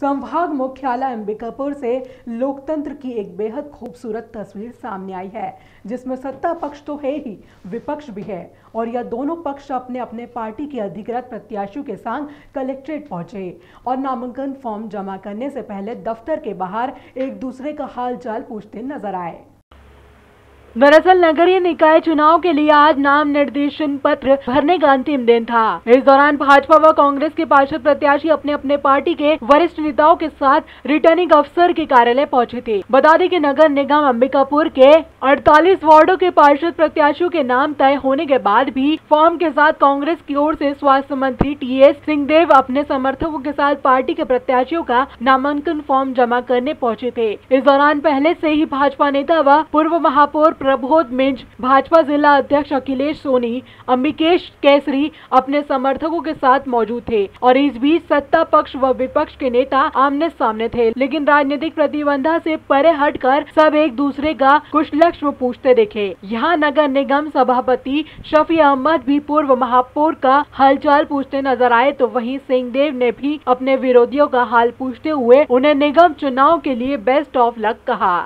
संभाग मुख्यालय अंबिकापुर से लोकतंत्र की एक बेहद खूबसूरत तस्वीर सामने आई है, जिसमें सत्ता पक्ष तो है ही, विपक्ष भी है, और यह दोनों पक्ष अपने अपने पार्टी के अधिकृत प्रत्याशियों के संग कलेक्ट्रेट पहुँचे, और नामांकन फॉर्म जमा करने से पहले दफ्तर के बाहर एक दूसरे का हालचाल पूछते नज़र आए। दरअसल नगरीय निकाय चुनाव के लिए आज नाम निर्देशन पत्र भरने का अंतिम दिन था। इस दौरान भाजपा व कांग्रेस के पार्षद प्रत्याशी अपने अपने पार्टी के वरिष्ठ नेताओं के साथ रिटर्निंग अफसर के कार्यालय पहुँचे थे। बता दें कि नगर निगम अंबिकापुर के 48 वार्डो के पार्षद प्रत्याशियों के नाम तय होने के बाद भी फॉर्म के साथ कांग्रेस की ओर ऐसी स्वास्थ्य मंत्री टी एस सिंहदेव अपने समर्थकों के साथ पार्टी के प्रत्याशियों का नामांकन फॉर्म जमा करने पहुँचे थे। इस दौरान पहले ऐसी ही भाजपा नेता व पूर्व महापौर प्रबोध मिंज, भाजपा जिला अध्यक्ष अखिलेश सोनी, अम्बिकेश केसरी अपने समर्थकों के साथ मौजूद थे और इस बीच सत्ता पक्ष व विपक्ष के नेता आमने सामने थे। लेकिन राजनीतिक प्रतिबंधा से परे हटकर सब एक दूसरे का कुछ लक्ष्य पूछते देखे। यहाँ नगर निगम सभापति शफी अहमद भी पूर्व महापौर का हालचाल पूछते नज़र आए तो वहीं सिंहदेव ने भी अपने विरोधियों का हाल पूछते हुए उन्हें निगम चुनाव के लिए बेस्ट ऑफ़ लक कहा।